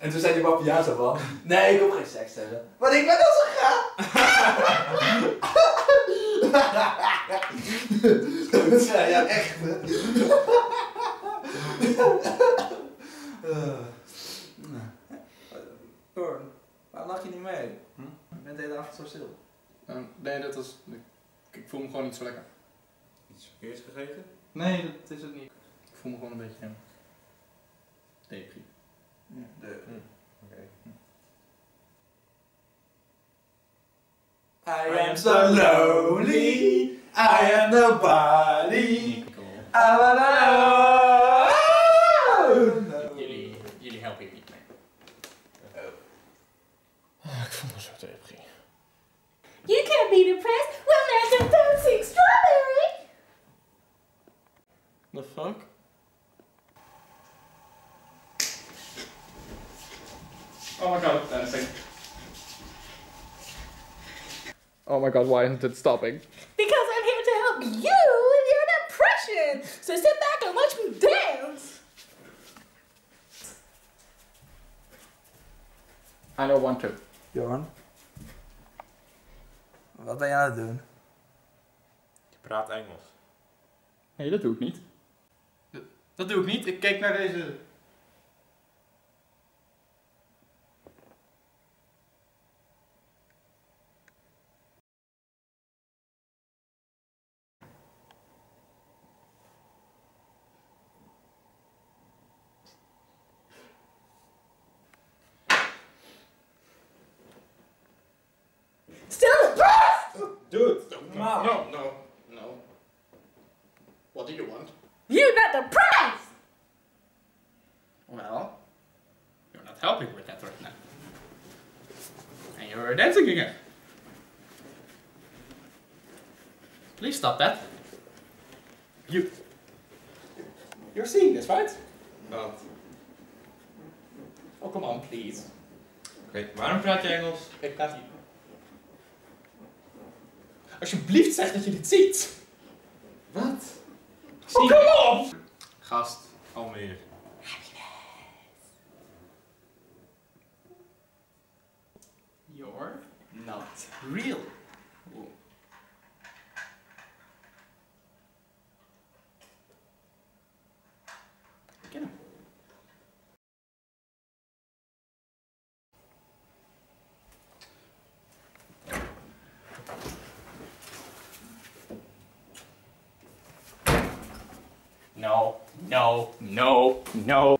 En toen zei die zo van, nee, ik wil geen seks hebben. Maar ik ben dat zo graag. Dat zei ja, echt. hè. Eh, nou, hè. Jorn, waarom lach je niet mee? Hm? Je bent de hele avond zo stil. Eh, nee, dat was. Ik, ik voel me gewoon niet zo lekker. Iets verkeerds gegeten? Nee, dat is het niet. Ik voel me gewoon een beetje. uh, depri. Ja, de, Oké. I am so lonely, I am nobody. I wanna know. Jullie, jullie helpen hier niet mee. Ah, ik voel me zo depri. You can't be depressed when there's a dancing strawberry. The fuck? Oh my god, why isn't it stopping? Because I'm here to help you with your depression. So sit back and watch me dance. I don't want to. Jorn, wat ben je aan het doen? Je praat Engels. Nee, dat doe ik niet. Dat, dat doe ik niet. Ik keek naar deze. Still depressed? Dude! No, no, no, no. What do you want? You not depressed. Well, you're not helping with that right now. And you're dancing again. Please stop that. You. You're seeing this, right? Wat? Oh, come on, please. Oké, waarom praat je Engels? Ik praat hier. Alsjeblieft zeg dat je dit ziet. Wat? Oh, come on! Gast, alweer. You're not real. Ooh. Get him. No, no, no, no.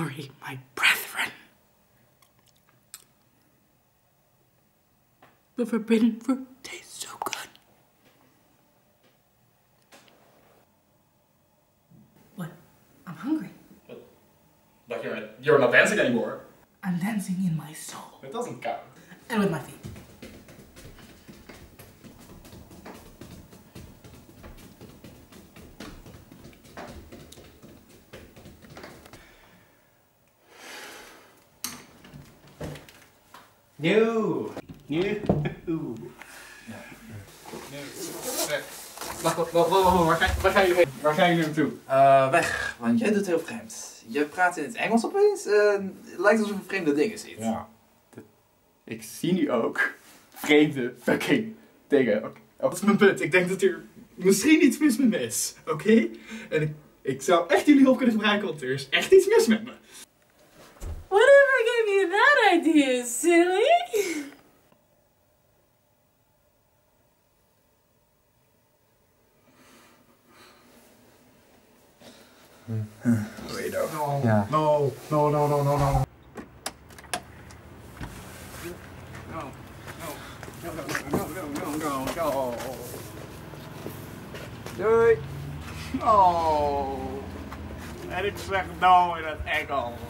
Sorry, my brethren. The forbidden fruit tastes so good. What? I'm hungry. But you're, you're not dancing anymore. I'm dancing in my soul It doesn't count. and with my feet. Nieuw! Nieuw. Wacht, wacht, wacht, wacht, wacht, waar ga, je? Waar ga je nu naartoe? Eh, weg, want jij doet heel vreemd. Je praat in het Engels opeens. eh, lijkt alsof je vreemde dingen ziet. Ja. Ik zie nu ook vreemde fucking dingen. Oké, Dat is mijn punt. Ik denk dat er misschien iets mis met me is. Oké? En ik, ik zou echt jullie hulp kunnen gebruiken, want er is echt iets mis met me. Whatever gave you that idea, silly? Wait, no. Ja. No, no, no, no, no, no. No, no, no, no, no, no, no. Doei! Oh. En ik zeg no in het Engels.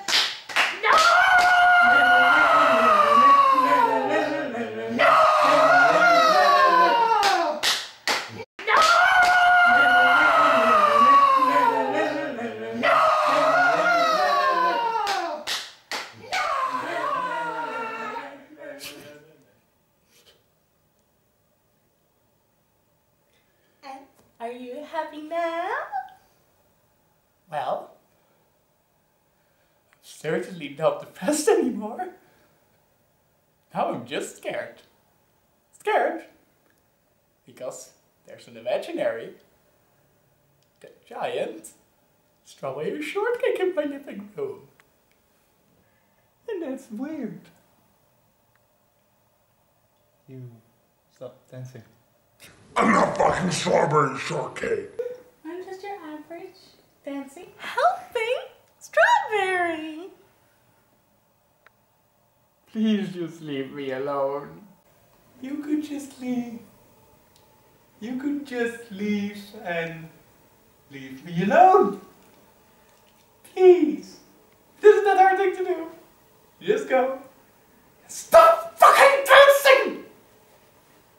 are you happy now? Well, certainly not depressed anymore. Now I'm just scared. Scared? Because there's an imaginary, the giant, strawberry shortcake in my living room. And that's weird. You stop dancing. I'm not fucking strawberry shortcake. I'm just your average, fancy, helping strawberry. Please just leave me alone. You could just leave. You could just leave and leave me alone. Please. This is not a hard thing to do. Just go. Stop fucking dancing!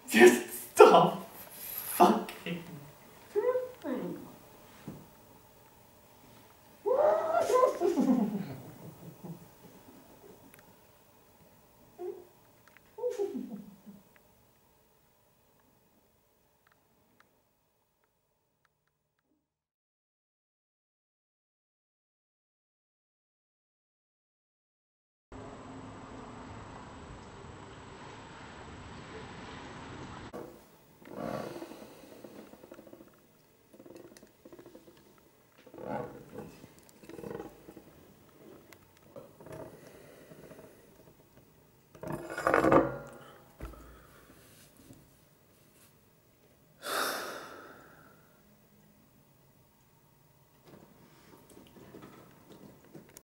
Just stop.